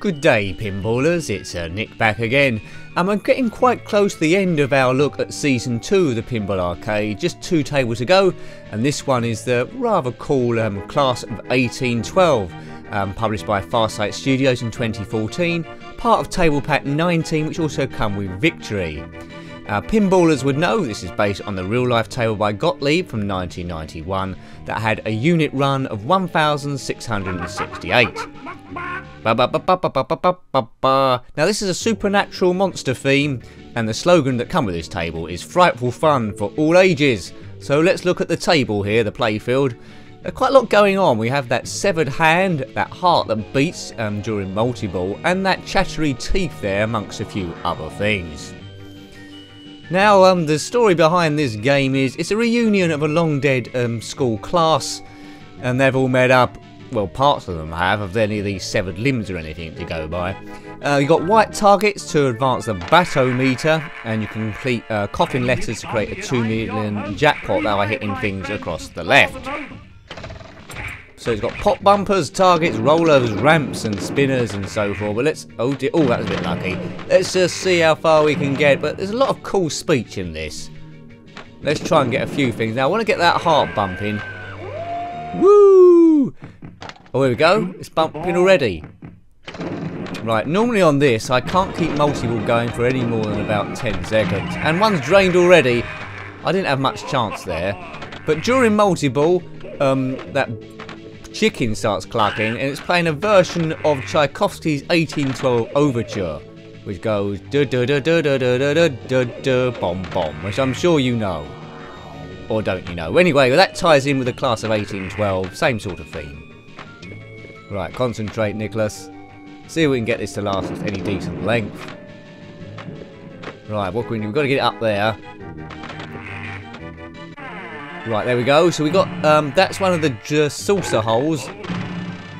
Good day pinballers, it's uh, Nick back again and we're getting quite close to the end of our look at season 2 of the Pinball Arcade, just two tables to go and this one is the rather cool um, Class of 1812 um, published by Farsight Studios in 2014, part of Table Pack 19 which also come with Victory. Uh, pinballers would know this is based on the real life table by Gottlieb from 1991 that had a unit run of 1668. Now this is a supernatural monster theme and the slogan that comes with this table is frightful fun for all ages. So let's look at the table here, the playfield. There's quite a lot going on. We have that severed hand, that heart that beats um, during multi-ball and that chattery teeth there amongst a few other things. Now, um, the story behind this game is it's a reunion of a long dead um, school class, and they've all met up. Well, parts of them have, of any of these severed limbs or anything to go by. Uh, you've got white targets to advance the Bato meter, and you can complete uh, coffin letters to create a 2 million jackpot that are hitting things across the left. So it's got pop bumpers, targets, rollers, ramps and spinners and so forth. But let's, oh dear, oh a bit lucky. Let's just see how far we can get. But there's a lot of cool speech in this. Let's try and get a few things. Now I want to get that heart bumping. Woo! Oh, here we go. It's bumping already. Right, normally on this, I can't keep multi-ball going for any more than about 10 seconds. And one's drained already. I didn't have much chance there. But during multi-ball, um, that chicken starts clucking and it's playing a version of Tchaikovsky's 1812 Overture which goes da da da da da da da da da bomb bomb which I'm sure you know or don't you know anyway that ties in with the class of 1812 same sort of theme right concentrate Nicholas see if we can get this to last any decent length right what can we do we've got to get it up there Right, there we go. So we got, um, that's one of the saucer holes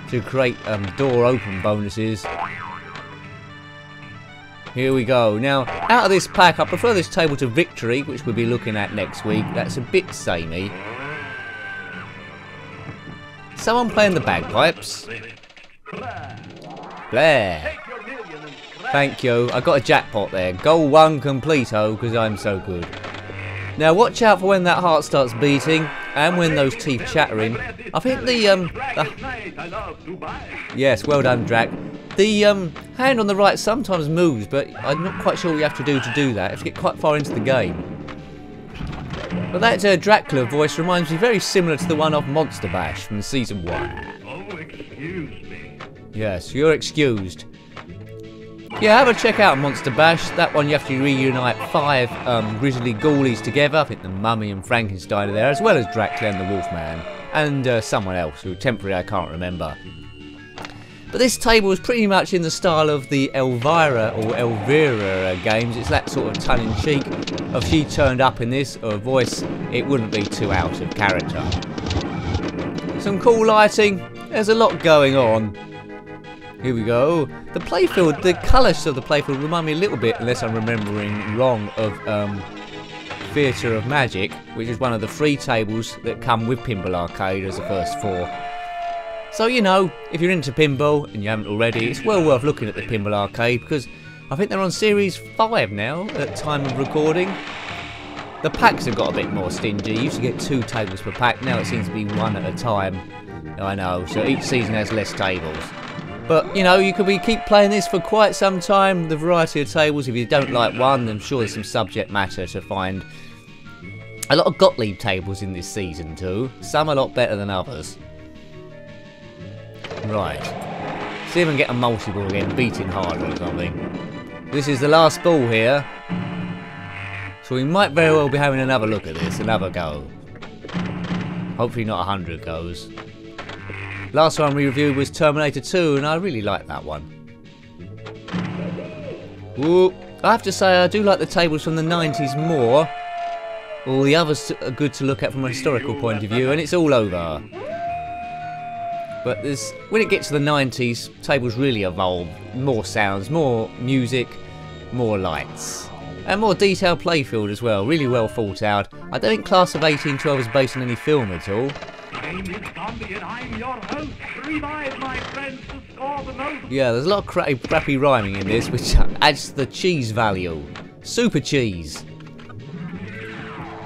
to create um, door open bonuses. Here we go. Now, out of this pack, I prefer this table to Victory, which we'll be looking at next week. That's a bit samey. Someone playing the bagpipes. Blair. Thank you. I got a jackpot there. Goal one completo because I'm so good. Now watch out for when that heart starts beating and when those teeth chattering. I think the um the, Yes, well done Drac. The um hand on the right sometimes moves, but I'm not quite sure what you have to do to do that. You have to get quite far into the game. But that uh, Dracula voice reminds me very similar to the one of Monster Bash from season one. Oh, excuse me. Yes, you're excused. Yeah, have a check out Monster Bash. That one you have to reunite five um, Grizzly Ghoulies together. I think the Mummy and Frankenstein are there, as well as Dracula and the Wolfman. And uh, someone else who temporarily I can't remember. But this table is pretty much in the style of the Elvira or Elvira games. It's that sort of tongue-in-cheek. If she turned up in this, or a voice, it wouldn't be too out of character. Some cool lighting. There's a lot going on. Here we go. The playfield, the colours of the playfield remind me a little bit, unless I'm remembering wrong, of um, Theatre of Magic, which is one of the free tables that come with Pinball Arcade as the first four. So, you know, if you're into pinball and you haven't already, it's well worth looking at the Pinball Arcade because I think they're on Series 5 now at time of recording. The packs have got a bit more stingy. You used to get two tables per pack, now it seems to be one at a time. I know, so each season has less tables. But, you know, you could be keep playing this for quite some time. The variety of tables, if you don't like one, I'm sure there's some subject matter to find. A lot of Gottlieb tables in this season too. Some a lot better than others. Right. See if I can get a multi-ball again, beating harder or something. This is the last ball here. So we might very well be having another look at this, another go. Hopefully not a 100 goes. Last one we reviewed was Terminator 2, and I really like that one. Ooh, I have to say I do like the tables from the 90s more. All the others are good to look at from a historical point of view, and it's all over. But there's, when it gets to the 90s, tables really evolve. More sounds, more music, more lights. And more detailed playfield as well, really well thought out. I don't think Class of 1812 is based on any film at all. Name is Gandhi and I'm your host. Revive, my friends, to score the most. Yeah, there's a lot of crappy, crappy rhyming in this, which adds to the cheese value. Super cheese.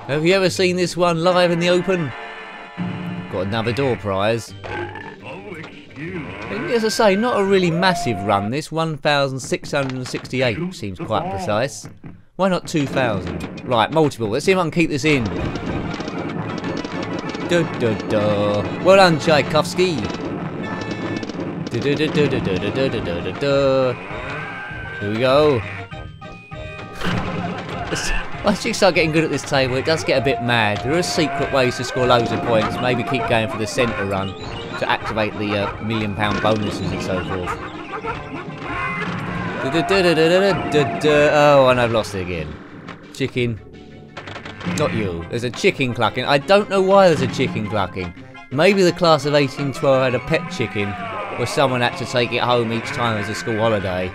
Have you ever seen this one live in the open? Got another door prize. Oh, excuse me. As I say, not a really massive run this, 1,668 seems quite precise. Why not 2,000? Right, multiple, let's see if I can keep this in. Well done, Tchaikovsky. Duh, duh, duh, duh, duh, duh, duh. Here we go. Once you start getting good at this table, it does get a bit mad. There are secret ways to score loads of points. Maybe keep going for the centre run to activate the uh, million pound bonuses and so forth. Oh, and I've lost it again. Chicken. Not you. There's a chicken clucking. I don't know why there's a chicken clucking. Maybe the class of 1812 had a pet chicken where someone had to take it home each time as a school holiday.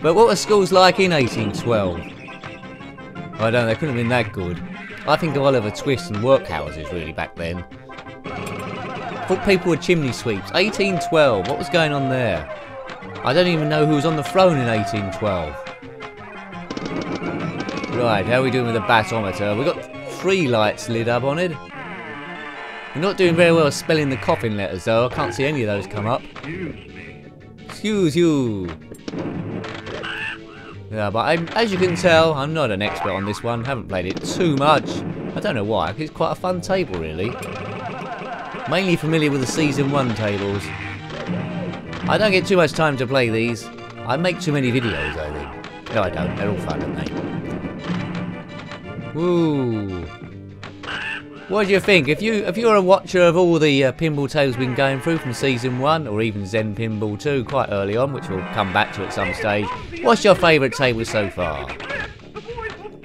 But what were schools like in 1812? I don't know, they couldn't have been that good. I think of Oliver Twist and workhouses really back then. Thought people were chimney sweeps. 1812, what was going on there? I don't even know who was on the throne in 1812. Right, how are we doing with the batometer? We've got three lights lit up on it. We're not doing very well spelling the coffin letters though. I can't see any of those come up. Excuse me. Excuse you. Yeah, but I'm, as you can tell, I'm not an expert on this one. Haven't played it too much. I don't know why, it's quite a fun table, really. Mainly familiar with the Season 1 tables. I don't get too much time to play these. I make too many videos, I think. No, I don't. They're all fun, aren't they? Woo. What do you think? If you if you're a watcher of all the uh, pinball tables we've been going through from season one, or even Zen Pinball 2 quite early on, which we'll come back to at some stage, what's your favourite table so far?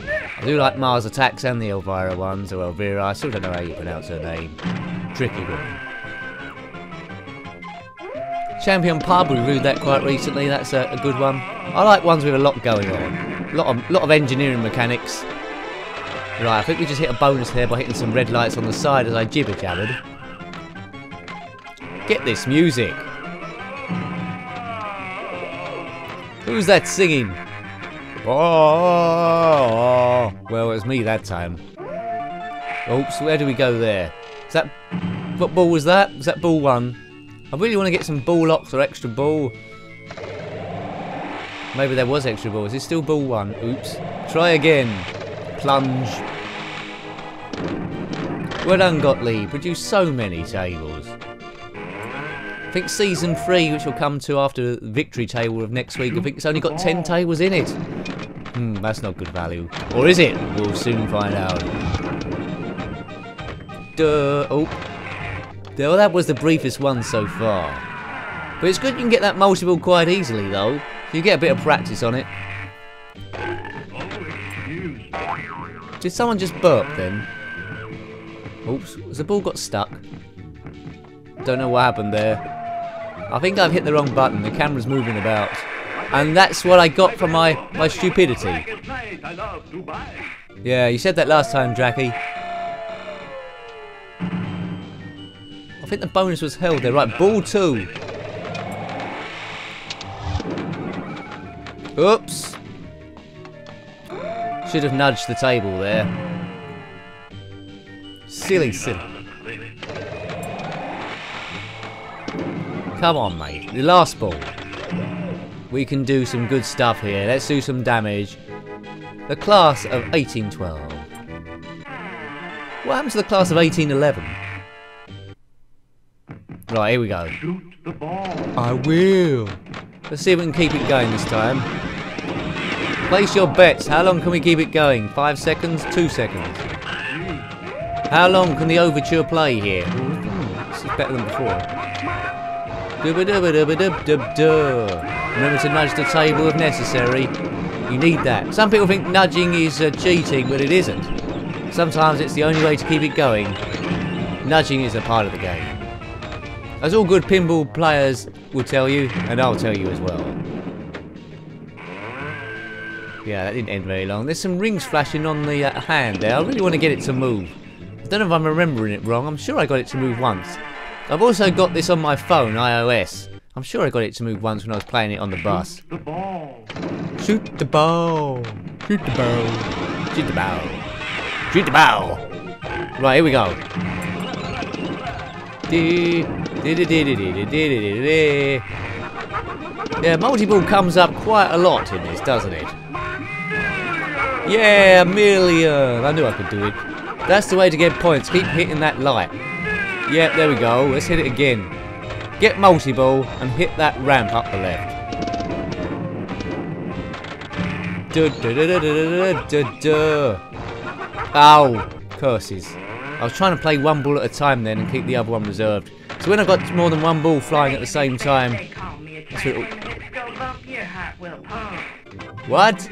I do like Mars Attacks and the Elvira ones, or Elvira. I still don't know how you pronounce her name. Tricky one. Champion Pub, we reviewed that quite recently. That's a, a good one. I like ones with a lot going on. A lot of, lot of engineering mechanics. Right, I think we just hit a bonus there by hitting some red lights on the side as I jibber jabbered. Get this music. Who's that singing? Oh, well, it was me that time. Oops, where do we go there? Is that what ball was that? Was that ball one? I really want to get some ball locks or extra ball. Maybe there was extra ball. Is it still ball one? Oops. Try again. Plunge. Well done, Gottlieb. Produced so many tables. I think season three, which will come to after the victory table of next week, I think it's only got 10 tables in it. Hmm, that's not good value. Or is it? We'll soon find out. Duh. Oh. Well, that was the briefest one so far. But it's good you can get that multiple quite easily, though. You get a bit of practice on it. Did someone just burp then? Oops, the ball got stuck? Don't know what happened there. I think I've hit the wrong button, the camera's moving about. And that's what I got from my, my stupidity. Yeah, you said that last time, Jackie. I think the bonus was held there. Right, ball two. Oops. Should have nudged the table there. Silly, silly. Come on, mate. The last ball. We can do some good stuff here. Let's do some damage. The class of 1812. What happened to the class of 1811? Right, here we go. Shoot the ball. I will. Let's see if we can keep it going this time. Place your bets. How long can we keep it going? Five seconds? Two seconds? How long can the overture play here? Hmm, this is better than before. Remember to nudge the table if necessary. You need that. Some people think nudging is uh, cheating, but it isn't. Sometimes it's the only way to keep it going. Nudging is a part of the game. As all good pinball players will tell you, and I'll tell you as well. Yeah, that didn't end very long. There's some rings flashing on the uh, hand there. I really want to get it to move don't know if I'm remembering it wrong. I'm sure I got it to move once. I've also got this on my phone, iOS. I'm sure I got it to move once when I was playing it on the bus. Shoot the ball. Shoot the ball. Shoot the ball. Shoot the ball. Shoot the ball. Right, here we go. Yeah, multi-ball comes up quite a lot in this, doesn't it? Yeah, a million. I knew I could do it. That's the way to get points. Keep hitting that light. Yeah, there we go. Let's hit it again. Get multi-ball and hit that ramp up the left. Du, du, du. Ow, oh, curses. I was trying to play one ball at a time then and keep the other one reserved. So when I've got more than one ball flying at the same time... They call me a So- dragon. It goes up your heart will pump. What?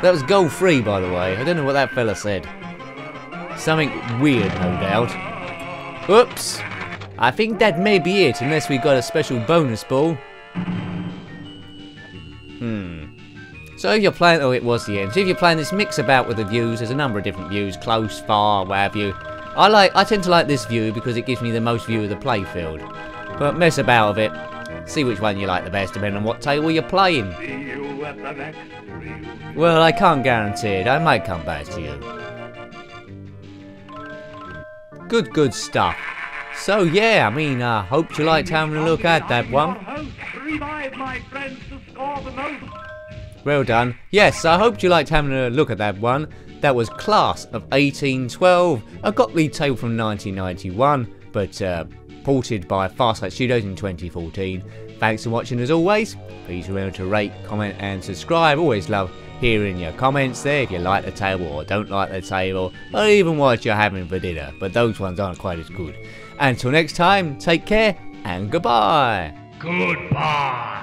That was goal free, by the way. I don't know what that fella said. Something weird, no doubt. Oops. I think that may be it, unless we got a special bonus ball. Hmm. So if you're playing, oh, it was the end. So if you're playing this mix about with the views, there's a number of different views, close, far, where have you. I like, I tend to like this view because it gives me the most view of the playfield. But mess about with it. See which one you like the best, depending on what table you're playing. You at the next reel. Well, I can't guarantee it. I might come back to you. Good, good stuff. So yeah, I mean, I uh, hope you liked having a look at that one. Well done. Yes, I hope you liked having a look at that one. That was Class of 1812, a Gottlieb tale from 1991, but uh, ported by Farsight Studios in 2014. Thanks for watching as always. Please remember to rate, comment and subscribe. Always love here in your comments there if you like the table or don't like the table, or even what you're having for dinner, but those ones aren't quite as good. Until next time, take care and goodbye! Goodbye!